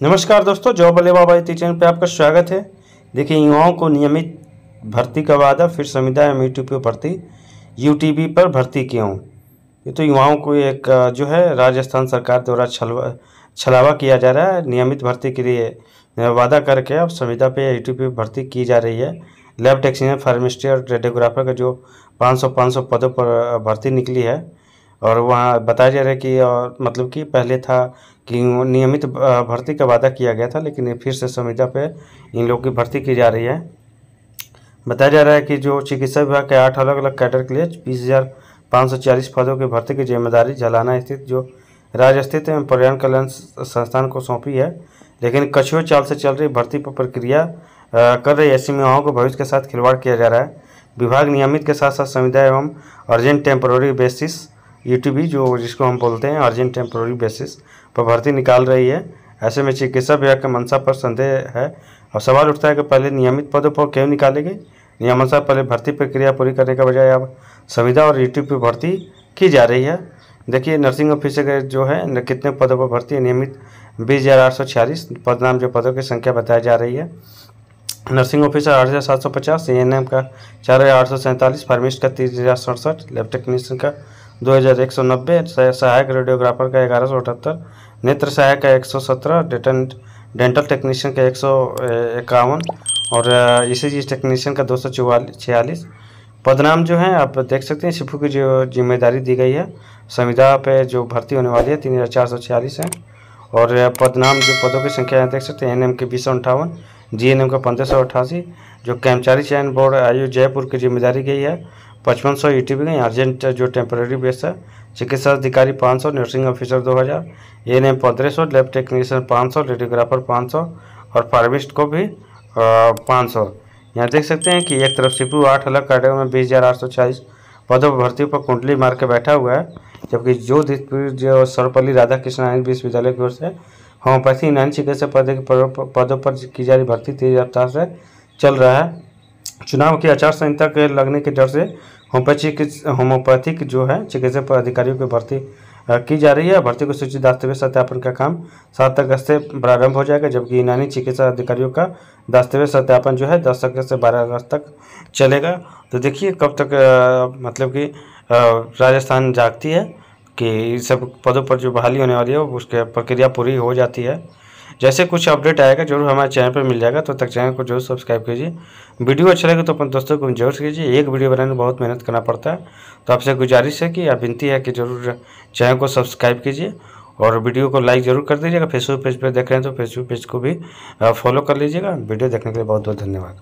नमस्कार दोस्तों जॉब अली बाबा इति चैनल पर आपका स्वागत है। देखिए, युवाओं को नियमित भर्ती का वादा, फिर संविदा एवं यूटीपी भर्ती यूटीबी पर भर्ती क्यों ये तो युवाओं को एक जो है, राजस्थान सरकार द्वारा छलवा, छलावा किया जा रहा है। नियमित भर्ती के लिए वादा करके अब संविदा पे यूटीपी भर्ती की जा रही है। लैब टेक्नीशियन फार्मिस्ट्री और रेडियोग्राफर का जो 500 500 पदों पर भर्ती निकली है। और वहाँ बताया जा रहा है कि और मतलब कि पहले था कि नियमित भर्ती का वादा किया गया था, लेकिन फिर से संविदा पे इन लोगों की भर्ती की जा रही है। बताया जा रहा है कि जो चिकित्सा विभाग के आठ अलग अलग कैडर के लिए बीस हज़ार पाँच सौ चालीस पदों की भर्ती की ज़िम्मेदारी जलाना स्थित जो राज्य स्थित एवं पर्यावरण कल्याण संस्थान को सौंपी है, लेकिन कछुए चाल से चल रही भर्ती पर प्रक्रिया कर रही ऐसी युवाओं को भविष्य के साथ खिलवाड़ किया जा रहा है। विभाग नियमित के साथ साथ संविदा एवं अर्जेंट टेम्पोररी बेसिस यूटीबी, जो जिसको हम बोलते हैं अर्जेंट टेम्पोररी बेसिस पर भर्ती निकाल रही है। ऐसे में चिकित्सा विभाग के मंशा पर संदेह है और सवाल उठता है कि पहले नियमित पदों पर क्यों निकालेगी नियमानुसार पहले भर्ती प्रक्रिया पूरी करने का बजाय अब संविदा और यूट्यूब पर भर्ती की जा रही है। देखिए, नर्सिंग ऑफिसर जो है कितने पदों पर भर्ती है, नियमित बीस हज़ार आठ सौ छियालीस पद नाम जो पदों की संख्या बताई जा रही है। नर्सिंग ऑफिसर आठ हज़ार सात सौ पचास, ए एन एम का चार हज़ार आठ सौ सैंतालीस फार्मिस्ट का तीस हज़ार सड़सठ, लैब टेक्नीशियन का दो हज़ार एक सौ नब्बे, सहायक रेडियोग्राफर का ग्यारह सौ अठहत्तर, नेत्र सहायक का एक सौ सत्रह डेंटल टेक्नीशियन का एक सौ इक्यावन और ई सी जी टेक्नीशियन का दो सौ छियालीस पदनाम जो है, आप देख सकते हैं, शिफू की जो ज़िम्मेदारी दी गई है। संविदा पे जो भर्ती होने वाली है, तीन हज़ार चार सौ छियालीस है। और पदनाम जो पदों की संख्या है, देख सकते हैं एन एम के बीस सौ अंठावन जी एन एम का पंद्रह सौ अट्ठासी जो कर्मचारी चयन बोर्ड आयु जयपुर की ज़िम्मेदारी गई है। पचपन सौ ई टी अर्जेंट जो टेम्परेरी बेस है चिकित्सा अधिकारी पाँच सौ नर्सिंग ऑफिसर दो हज़ार ए एन एम पंद्रह सौ लैब टेक्नीशियन पाँच सौ रेडियोग्राफर पाँच सौ और फार्मिस्ट को भी पाँच सौ। यहाँ देख सकते हैं कि एक तरफ़ सीपू आठ, अलग कैटेगरी में बीस हज़ार आठ सौ चालीस, पदों पर भर्ती पर कुंडली मार के बैठा हुआ है, जबकि जो जो सर्वपल्ली राधा कृष्ण आयुर्वेद विश्वविद्यालय की ओर से होम्योपैथी यूनानी चिकित्सा पद के पदों पर की जा रही भर्ती तेज रफ्तार से चल रहा है। चुनाव की आचार संहिता के लगने के डर से होम्योपैथिक होम्योपैथिक जो है, चिकित्सा पर अधिकारियों की भर्ती की जा रही है। भर्ती को सूची दस्तावेज़ सत्यापन का काम सात अगस्त से प्रारंभ हो जाएगा, जबकि यूनानी चिकित्सा अधिकारियों का दस्तावेज़ सत्यापन जो है, दस अगस्त से बारह अगस्त तक चलेगा। तो देखिए, कब तक मतलब कि राजस्थान जागती है कि सब पदों पर जो बहाली होने वाली है उसके प्रक्रिया पूरी हो जाती है। जैसे कुछ अपडेट आएगा, ज़रूर हमारे चैनल पर मिल जाएगा। तो तक चैनल को ज़रूर सब्सक्राइब कीजिए। वीडियो अच्छा लगे तो अपने दोस्तों को ज़रूर कीजिए। एक वीडियो बनाने में बहुत मेहनत करना पड़ता है। तो आपसे गुजारिश है कि आप विनती है कि ज़रूर चैनल को सब्सक्राइब कीजिए और वीडियो को लाइक ज़रूर कर दीजिएगा। फेसबुक पेज पर देख रहे हैं तो फेसबुक पेज को भी फॉलो कर लीजिएगा। वीडियो देखने के लिए बहुत बहुत धन्यवाद।